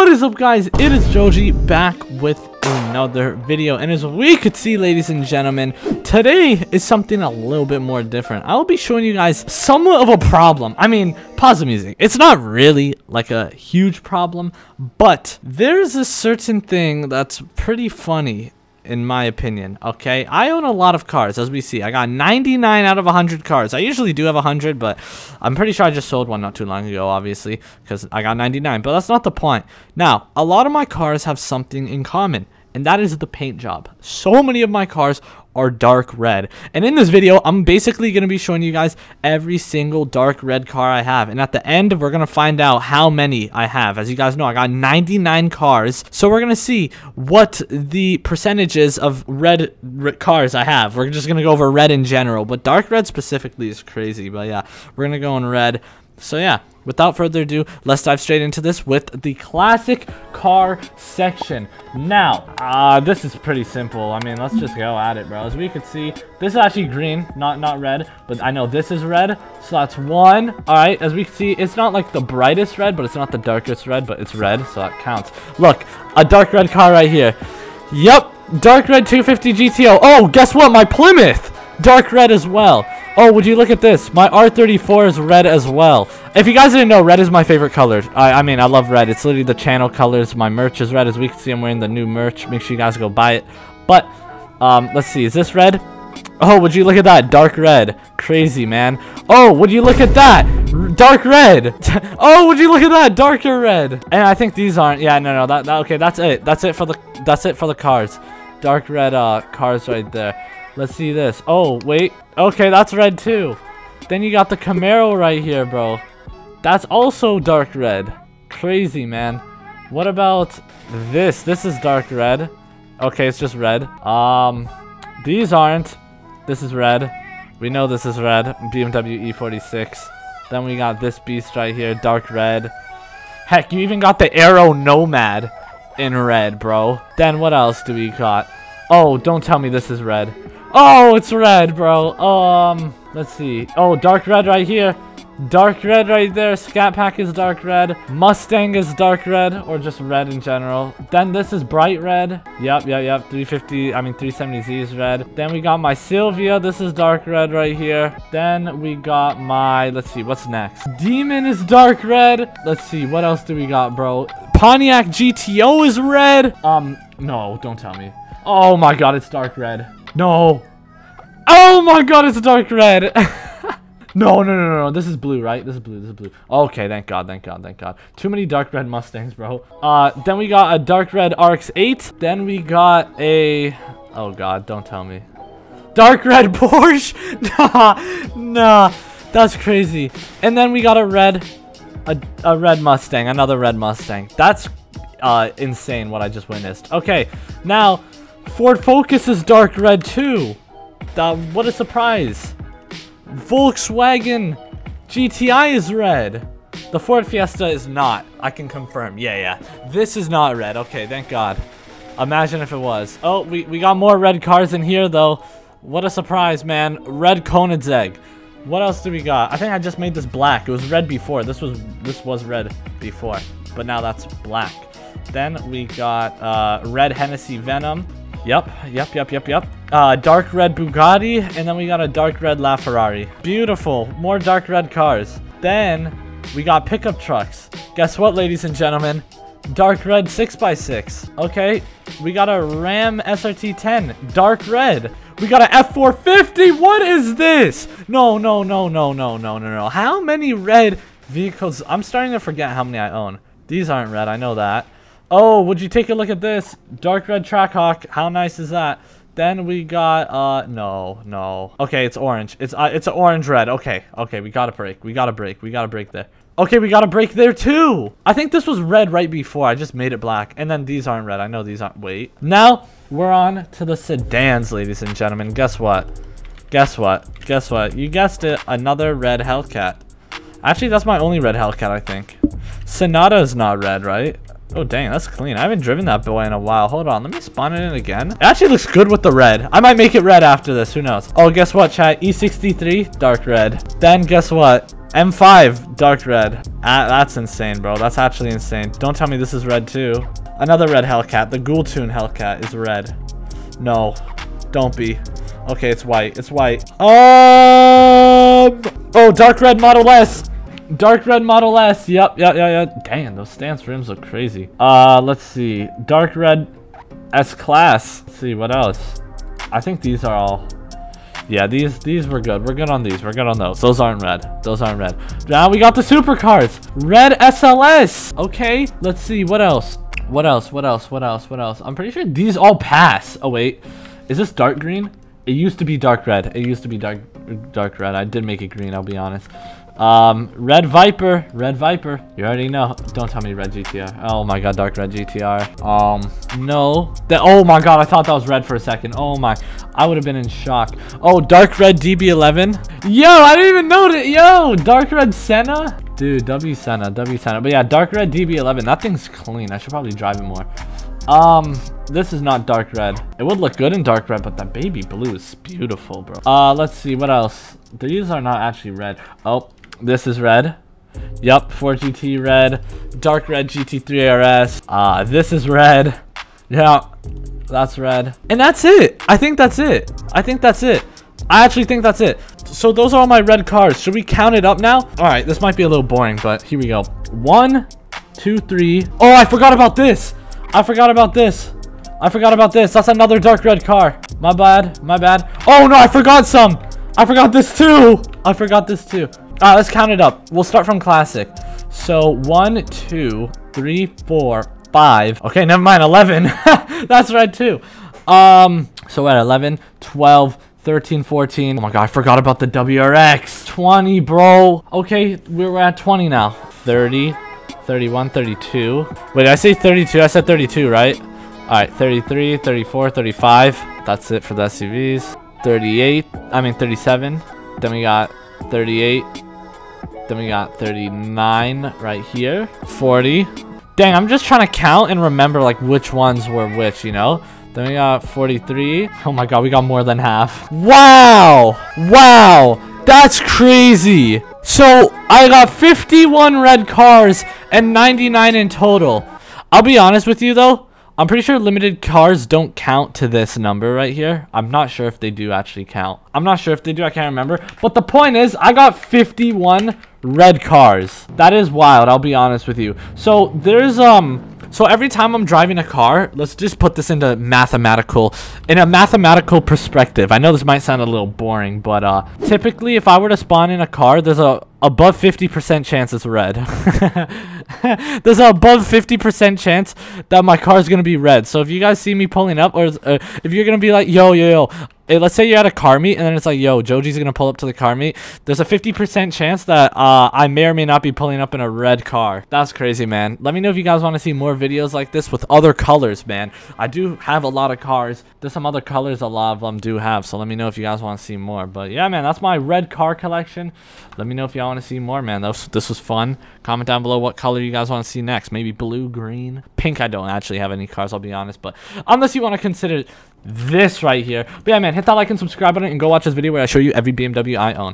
What is up guys? It is JoJe back with another video. And as we could see ladies and gentlemen today is something a little bit more different. I will be showing you guys somewhat of a problem. I mean pause the music. It's not really like a huge problem but there's a certain thing that's pretty funny in my opinion. Okay, I own a lot of cars, as we see. I got 99 out of 100 cars. I usually do have 100, but I'm pretty sure I just sold one not too long ago, obviously, because I got 99. But that's not the point. Now, a lot of my cars have something in common and that is the paint job. So many of my cars are dark red. And in this video, I'm basically going to be showing you guys every single dark red car I have. And at the end, we're going to find out how many I have. As you guys know, I got 99 cars. So we're going to see what the percentages of red, cars I have. We're just going to go over red in general. But dark red specifically is crazy. But yeah, we're going to go in red. So yeah, without further ado, let's dive straight into this with the classic car section. Now, uh, this is pretty simple. I mean, let's just go at it, bro. As we can see, this is actually green, not, not red, but I know this is red, so that's one. All right, as we can see, it's not like the brightest red, but it's not the darkest red, but it's red, so that counts. Look, a dark red car right here. Yep, dark red 250 GTO. Oh, guess what? My Plymouth, dark red as well. Oh, would you look at this? My R34 is red as well. If you guys didn't know, red is my favorite color. I, I mean, I love red. It's literally the channel colors. My merch is red. As we can see, I'm wearing the new merch. Make sure you guys go buy it. But, um, let's see. Is this red? Oh, would you look at that? Dark red. Crazy, man. Oh, would you look at that? R dark red. oh, would you look at that? Darker red. And I think these aren't. Yeah, no, no. That, that okay, that's it. That's it for the that's it for the cars. Dark red uh cars right there. Let's see this. Oh, wait. Okay, that's red too. Then you got the Camaro right here, bro. That's also dark red. Crazy, man. What about this? This is dark red. Okay, it's just red. Um, these aren't. This is red. We know this is red. BMW E46. Then we got this beast right here, dark red. Heck, you even got the Aero Nomad in red, bro. Then what else do we got? Oh, don't tell me this is red. Oh, it's red, bro. Um, let's see. Oh, dark red right here. Dark red right there. Scat Pack is dark red. Mustang is dark red, or just red in general. Then this is bright red. Yep, yep, yep. 350, I mean 370Z is red. Then we got my Silvia. This is dark red right here. Then we got my, let's see, what's next? Demon is dark red. Let's see, what else do we got, bro? Pontiac GTO is red. Um, no, don't tell me. Oh my god, it's dark red. No. Oh my god, it's a dark red. no, no, no, no, no. This is blue, right? This is blue. This is blue. Okay, thank god, thank god, thank god. Too many dark red Mustangs, bro. Uh, then we got a dark red RX-8. Then we got a... Oh god, don't tell me. Dark red Porsche? nah, nah. That's crazy. And then we got a red... A, a red Mustang. Another red Mustang. That's uh, insane what I just witnessed. Okay, now Ford Focus is dark red too. Uh, what a surprise. Volkswagen GTI is red. The Ford Fiesta is not. I can confirm. Yeah, yeah. This is not red. Okay, thank God. Imagine if it was. Oh, we, we got more red cars in here, though. What a surprise, man. Red Koenigsegg. What else do we got? I think I just made this black. It was red before. This was this was red before. But now that's black. Then we got uh, red Hennessy Venom. Yep, yep, yep, yep, yep. Uh, dark red Bugatti, and then we got a dark red LaFerrari. Beautiful. More dark red cars. Then we got pickup trucks. Guess what, ladies and gentlemen? Dark red 6x6. Okay, we got a Ram SRT10. Dark red. We got a F450. What is this? No, no, no, no, no, no, no, no. How many red vehicles? I'm starting to forget how many I own. These aren't red. I know that. Oh, would you take a look at this? Dark red Trackhawk. How nice is that? Then we got, uh, no, no. Okay, it's orange. It's, uh, it's an orange red. Okay, okay, we got a break. We got a break. We got a break there. Okay, we got a break there too. I think this was red right before. I just made it black. And then these aren't red. I know these aren't. Wait. Now, we're on to the sedans, ladies and gentlemen. Guess what? Guess what? Guess what? You guessed it. Another red Hellcat. Actually, that's my only red Hellcat, I think. Sonata is not red, right? Oh, dang, that's clean. I haven't driven that boy in a while. Hold on, let me spawn it in again. It actually looks good with the red. I might make it red after this. Who knows? Oh, guess what, chat? E63, dark red. Then guess what? M5, dark red. Ah, that's insane, bro. That's actually insane. Don't tell me this is red too. Another red Hellcat. The Ghoultoon Hellcat is red. No, don't be. Okay, it's white. It's white. Um. Oh, dark red Model S. Dark red Model S. Yep, yep, yep, yep. Dang, those stance rims look crazy. Uh, let's see. Dark red S class. Let's see what else. I think these are all. Yeah, these these were good. We're good on these. We're good on those. Those aren't red. Those aren't red. Now we got the supercars. Red SLS. Okay, let's see what else. What else? What else? What else? What else? I'm pretty sure these all pass. Oh wait, is this dark green? It used to be dark red. It used to be dark dark red. I did make it green. I'll be honest. Um, Red Viper, Red Viper. You already know. Don't tell me Red GTR. Oh my god, Dark Red GTR. Um, no. That. Oh my god, I thought that was red for a second. Oh my, I would have been in shock. Oh, Dark Red DB11. Yo, I didn't even know that. Yo, Dark Red Senna. Dude, W Senna, W Senna. But yeah, Dark Red DB11. That thing's clean. I should probably drive it more. Um, this is not dark red. It would look good in dark red, but that baby blue is beautiful, bro. Uh, let's see, what else? These are not actually red. Oh, this is red. Yup, Ford GT red. Dark red GT3 RS. Uh, this is red. Yeah, that's red. And that's it. I think that's it. I think that's it. I actually think that's it. So those are all my red cars. Should we count it up now? All right, this might be a little boring, but here we go. One, two, three. Oh, I forgot about this. I forgot about this. I forgot about this. That's another dark red car. My bad. My bad. Oh, no, I forgot some. I forgot this too. I forgot this too. Right, let's count it up. We'll start from classic. So one, two, three, four, five. Okay, never mind. 11. That's red too. Um, so we're at 11, 12, 13, 14. Oh my god, I forgot about the WRX. 20, bro. Okay, we're at 20 now. 30, 31, 32. Wait, I say 32? I said 32, right? Alright, 33, 34, 35. That's it for the SUVs. 38. I mean, 37. Then we got 38. Then we got 39 right here. 40. Dang, I'm just trying to count and remember, like, which ones were which, you know? Then we got 43. Oh my god, we got more than half. Wow! Wow! That's crazy! So, I got 51 red cars and 99 in total. I'll be honest with you, though. I'm pretty sure limited cars don't count to this number right here. I'm not sure if they do actually count. I'm not sure if they do. I can't remember. But the point is, I got 51 red cars. That is wild. I'll be honest with you. So there's, um, so every time I'm driving a car, let's just put this into mathematical, in a mathematical perspective. I know this might sound a little boring, but uh, typically if I were to spawn in a car, there's a above 50% chance it's red. there's a above 50% chance that my car is going to be red. So if you guys see me pulling up, or uh, if you're going to be like, yo, yo, yo, let's say you're at a car meet and then it's like, yo, JoJe's gonna pull up to the car meet. There's a 50% chance that uh, I may or may not be pulling up in a red car. That's crazy, man. Let me know if you guys want to see more videos like this with other colors, man. I do have a lot of cars. There's some other colors a lot of them do have, so let me know if you guys want to see more. But yeah, man, that's my red car collection. Let me know if y'all want to see more, man. That Was, this was fun. Comment down below what color you guys want to see next. Maybe blue, green, pink. I don't actually have any cars, I'll be honest. But unless you want to consider this right here. But yeah, man, hit that like and subscribe button and go watch this video where I show you every BMW I own.